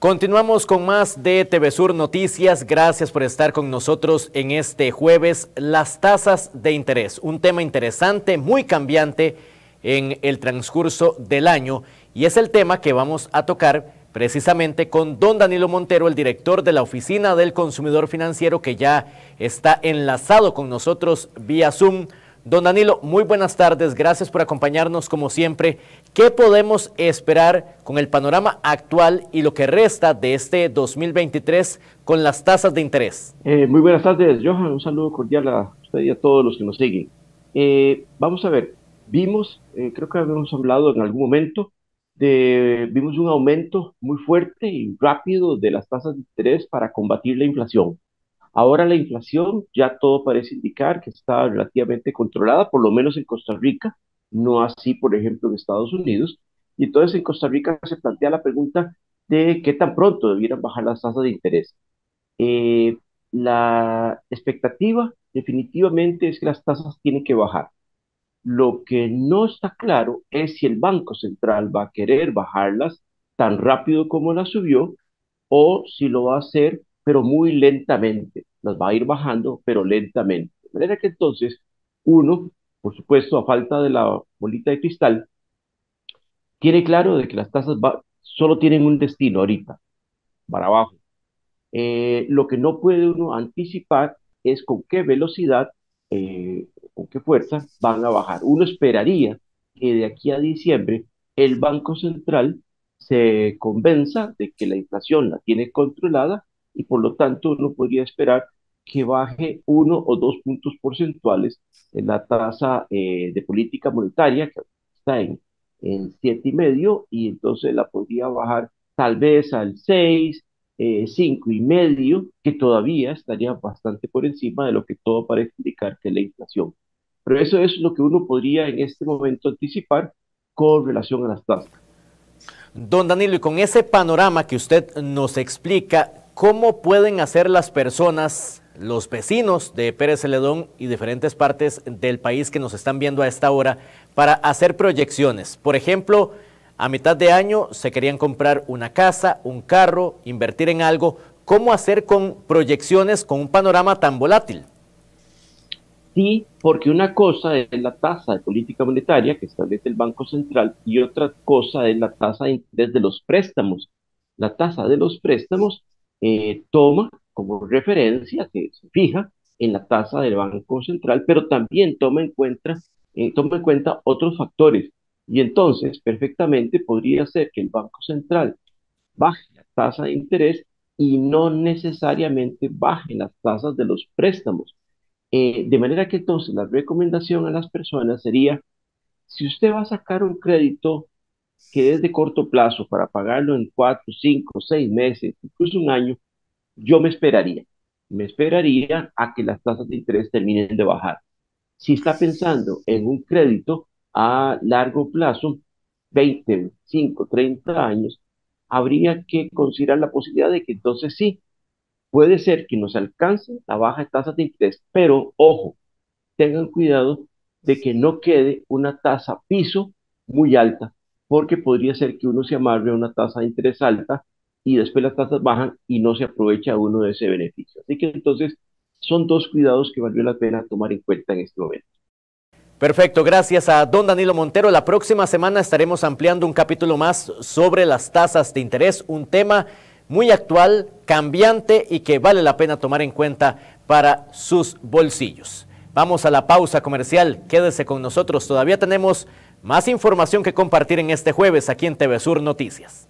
Continuamos con más de TV Sur Noticias. Gracias por estar con nosotros en este jueves. Las tasas de interés, un tema interesante, muy cambiante en el transcurso del año y es el tema que vamos a tocar precisamente con don Danilo Montero, el director de la Oficina del Consumidor Financiero que ya está enlazado con nosotros vía Zoom. Don Danilo, muy buenas tardes, gracias por acompañarnos como siempre. ¿Qué podemos esperar con el panorama actual y lo que resta de este 2023 con las tasas de interés? Eh, muy buenas tardes, Johan, un saludo cordial a usted y a todos los que nos siguen. Eh, vamos a ver, vimos, eh, creo que habíamos hablado en algún momento, vimos un aumento muy fuerte y rápido de las tasas de interés para combatir la inflación. Ahora la inflación ya todo parece indicar que está relativamente controlada, por lo menos en Costa Rica, no así, por ejemplo, en Estados Unidos. Y entonces en Costa Rica se plantea la pregunta de qué tan pronto debieran bajar las tasas de interés. Eh, la expectativa definitivamente es que las tasas tienen que bajar. Lo que no está claro es si el Banco Central va a querer bajarlas tan rápido como las subió o si lo va a hacer pero muy lentamente. Las va a ir bajando, pero lentamente. De manera que entonces uno, por supuesto, a falta de la bolita de cristal, tiene claro de que las tasas solo tienen un destino ahorita, para abajo. Eh, lo que no puede uno anticipar es con qué velocidad, eh, con qué fuerza van a bajar. Uno esperaría que de aquí a diciembre el Banco Central se convenza de que la inflación la tiene controlada y por lo tanto uno podría esperar que baje uno o dos puntos porcentuales en la tasa eh, de política monetaria, que está en, siete y medio, y entonces la podría bajar tal vez al 6, eh, cinco y medio, que todavía estaría bastante por encima de lo que todo parece indicar que es la inflación. Pero eso es lo que uno podría en este momento anticipar con relación a las tasas. Don Danilo, y con ese panorama que usted nos explica, ¿Cómo pueden hacer las personas, los vecinos de Pérez Celedón y diferentes partes del país que nos están viendo a esta hora para hacer proyecciones? Por ejemplo, a mitad de año se querían comprar una casa, un carro, invertir en algo. ¿Cómo hacer con proyecciones con un panorama tan volátil? Sí, porque una cosa es la tasa de política monetaria que establece el Banco Central y otra cosa es la tasa de interés de los préstamos. La tasa de los préstamos eh, toma como referencia, que se fija en la tasa del Banco Central, pero también toma en cuenta, eh, toma en cuenta otros factores. Y entonces, perfectamente podría ser que el Banco Central baje la tasa de interés y no necesariamente baje las tasas de los préstamos. Eh, de manera que entonces la recomendación a las personas sería, si usted va a sacar un crédito que es de corto plazo para pagarlo en cuatro, cinco, seis meses, incluso un año, yo me esperaría. Me esperaría a que las tasas de interés terminen de bajar. Si está pensando en un crédito a largo plazo, 20, 25, 30 años, habría que considerar la posibilidad de que entonces sí, puede ser que nos alcance la baja de tasas de interés, pero ojo, tengan cuidado de que no quede una tasa piso muy alta porque podría ser que uno se amarre a una tasa de interés alta y después las tasas bajan y no se aprovecha uno de ese beneficio. Así que entonces son dos cuidados que valió la pena tomar en cuenta en este momento. Perfecto, gracias a don Danilo Montero. La próxima semana estaremos ampliando un capítulo más sobre las tasas de interés, un tema muy actual, cambiante y que vale la pena tomar en cuenta para sus bolsillos. Vamos a la pausa comercial, quédese con nosotros, todavía tenemos más información que compartir en este jueves aquí en TV Sur Noticias.